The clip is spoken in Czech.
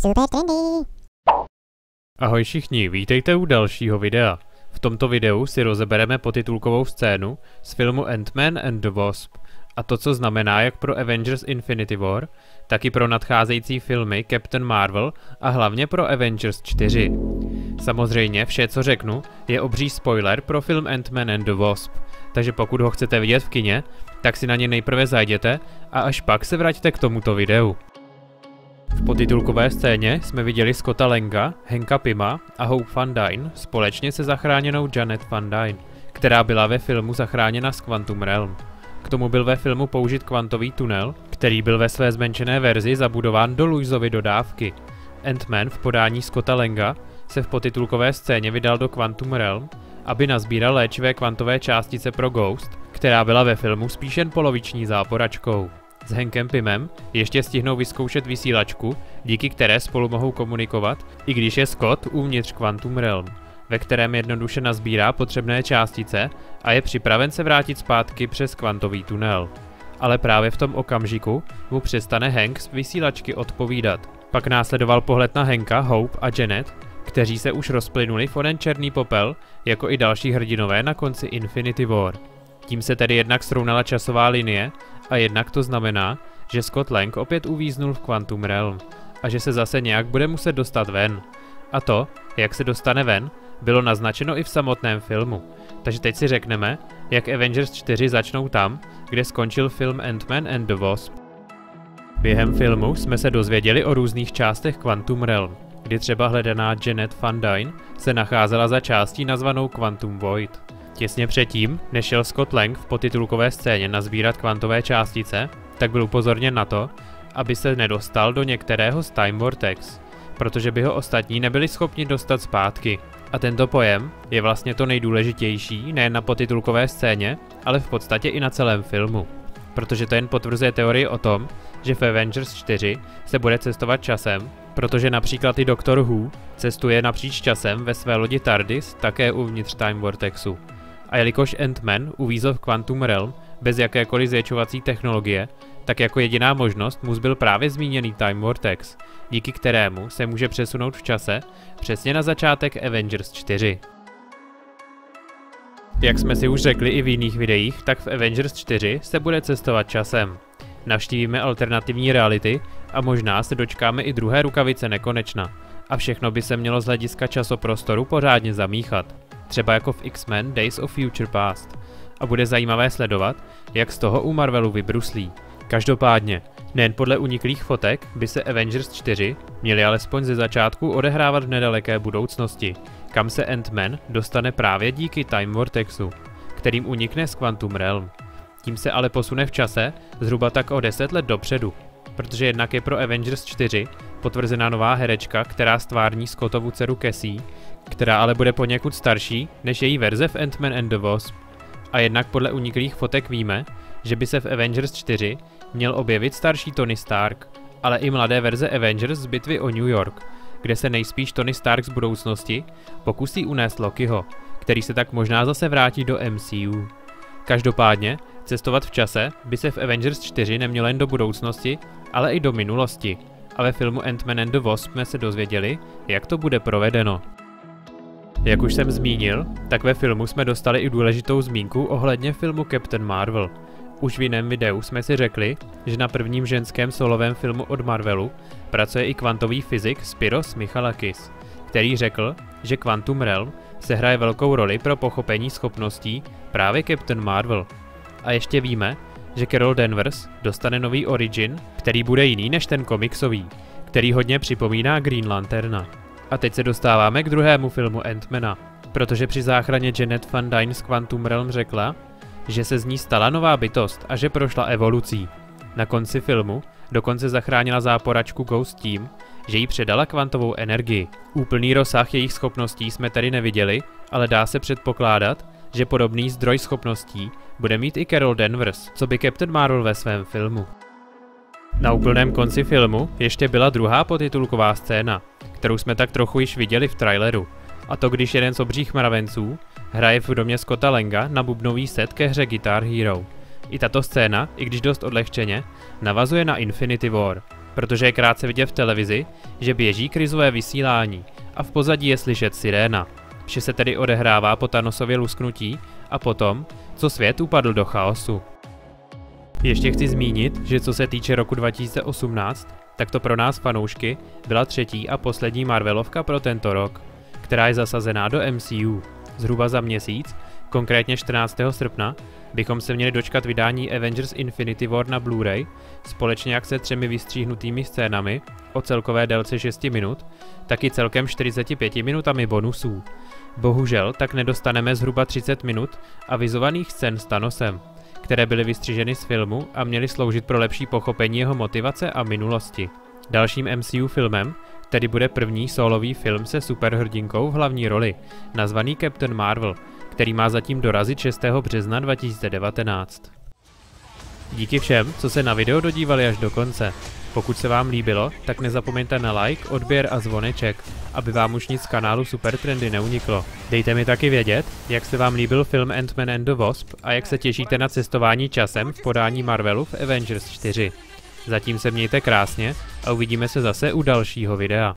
super trendy. Ahoj všichni, vítejte u dalšího videa. V tomto videu si rozebereme potitulkovou scénu z filmu Ant-Man and the Wasp a to, co znamená jak pro Avengers Infinity War, tak i pro nadcházející filmy Captain Marvel a hlavně pro Avengers 4. Samozřejmě vše, co řeknu, je obří spoiler pro film Ant-Man and the Wasp, takže pokud ho chcete vidět v kině, tak si na ně nejprve zajděte a až pak se vraťte k tomuto videu. V potitulkové scéně jsme viděli Scotta Lenga, Henka Pima a Hope Van Dyne společně se zachráněnou Janet Van Dyne, která byla ve filmu zachráněna z Quantum Realm. K tomu byl ve filmu použit kvantový tunel, který byl ve své zmenšené verzi zabudován do Louisovy dodávky. Ant-Man v podání Scotta Lenga se v potitulkové scéně vydal do Quantum Realm, aby nazbíral léčivé kvantové částice pro Ghost, která byla ve filmu spíš jen poloviční záporačkou. S Henkem Pimem ještě stihnou vyzkoušet vysílačku, díky které spolu mohou komunikovat, i když je Scott uvnitř Quantum Realm, ve kterém jednoduše nazbírá potřebné částice a je připraven se vrátit zpátky přes kvantový tunel. Ale právě v tom okamžiku mu přestane Hank z vysílačky odpovídat. Pak následoval pohled na Henka, Hope a Janet, kteří se už rozplynuli v onen černý popel, jako i další hrdinové na konci Infinity War. Tím se tedy jednak srovnala časová linie a jednak to znamená, že Scott Lang opět uvíznul v Quantum Realm a že se zase nějak bude muset dostat ven. A to, jak se dostane ven, bylo naznačeno i v samotném filmu. Takže teď si řekneme, jak Avengers 4 začnou tam, kde skončil film Ant-Man and the Wasp. Během filmu jsme se dozvěděli o různých částech Quantum Realm, kdy třeba hledaná Janet Van Dyne se nacházela za částí nazvanou Quantum Void. Těsně předtím, než šel Scott Lang v potitulkové scéně nazbírat kvantové částice, tak byl upozorněn na to, aby se nedostal do některého z Time Vortex, protože by ho ostatní nebyli schopni dostat zpátky. A tento pojem je vlastně to nejdůležitější nejen na potitulkové scéně, ale v podstatě i na celém filmu. Protože to jen potvrzuje teorii o tom, že v Avengers 4 se bude cestovat časem, protože například i Doctor Who cestuje napříč časem ve své lodi TARDIS také uvnitř Time Vortexu. A jelikož Ant-Man uvízl v Quantum Realm bez jakékoliv zvětšovací technologie, tak jako jediná možnost mu zbyl právě zmíněný Time Vortex, díky kterému se může přesunout v čase přesně na začátek Avengers 4. Jak jsme si už řekli i v jiných videích, tak v Avengers 4 se bude cestovat časem. Navštívíme alternativní reality a možná se dočkáme i druhé rukavice nekonečna. A všechno by se mělo z hlediska časoprostoru pořádně zamíchat třeba jako v X-Men Days of Future Past. A bude zajímavé sledovat, jak z toho u Marvelu vybruslí. Každopádně, nejen podle uniklých fotek by se Avengers 4 měli alespoň ze začátku odehrávat v nedaleké budoucnosti, kam se Ant-Man dostane právě díky Time Vortexu, kterým unikne z Quantum Realm. Tím se ale posune v čase zhruba tak o 10 let dopředu, protože jednak je pro Avengers 4 potvrzená nová herečka, která stvární Scottovu dceru Cassie, která ale bude poněkud starší než její verze v Ant-Man and the Wasp. A jednak podle uniklých fotek víme, že by se v Avengers 4 měl objevit starší Tony Stark, ale i mladé verze Avengers z bitvy o New York, kde se nejspíš Tony Stark z budoucnosti pokusí unést Lokiho, který se tak možná zase vrátí do MCU. Každopádně, cestovat v čase by se v Avengers 4 nemělo jen do budoucnosti, ale i do minulosti. A ve filmu Ant-Man and the Wasp jsme se dozvěděli, jak to bude provedeno. Jak už jsem zmínil, tak ve filmu jsme dostali i důležitou zmínku ohledně filmu Captain Marvel. Už v jiném videu jsme si řekli, že na prvním ženském solovém filmu od Marvelu pracuje i kvantový fyzik Spiros Michalakis, který řekl, že Quantum Realm se hraje velkou roli pro pochopení schopností právě Captain Marvel. A ještě víme, že Carol Danvers dostane nový origin, který bude jiný než ten komiksový, který hodně připomíná Green Lanterna. A teď se dostáváme k druhému filmu Ant-Mana, protože při záchraně Janet Van Dyne z Quantum Realm řekla, že se z ní stala nová bytost a že prošla evolucí. Na konci filmu dokonce zachránila záporačku Ghost tím, že jí předala kvantovou energii. Úplný rozsah jejich schopností jsme tedy neviděli, ale dá se předpokládat, že podobný zdroj schopností bude mít i Carol Danvers, co by Captain Marvel ve svém filmu. Na úplném konci filmu ještě byla druhá potitulková scéna, kterou jsme tak trochu již viděli v traileru. A to když jeden z obřích mravenců hraje v domě Scotta Lenga na bubnový set ke hře Guitar Hero. I tato scéna, i když dost odlehčeně, navazuje na Infinity War. protože je krátce vidět v televizi, že běží krizové vysílání a v pozadí je slyšet siréna. Vše se tedy odehrává po Thanosově lusknutí a potom, co svět upadl do chaosu. Ještě chci zmínit, že co se týče roku 2018, tak to pro nás fanoušky byla třetí a poslední Marvelovka pro tento rok, která je zasazená do MCU. Zhruba za měsíc, konkrétně 14. srpna, bychom se měli dočkat vydání Avengers Infinity War na Blu-ray, společně jak se třemi vystříhnutými scénami o celkové délce 6 minut, tak i celkem 45 minutami bonusů. Bohužel tak nedostaneme zhruba 30 minut avizovaných scén s Thanosem, které byly vystřiženy z filmu a měly sloužit pro lepší pochopení jeho motivace a minulosti. Dalším MCU filmem tedy bude první solový film se superhrdinkou v hlavní roli, nazvaný Captain Marvel, který má zatím dorazit 6. března 2019. Díky všem, co se na video dodívali až do konce. Pokud se vám líbilo, tak nezapomeňte na like, odběr a zvoneček, aby vám už nic z kanálu Super Trendy neuniklo. Dejte mi taky vědět, jak se vám líbil film Ant-Man and the Wasp a jak se těšíte na cestování časem v podání Marvelu v Avengers 4. Zatím se mějte krásně a uvidíme se zase u dalšího videa.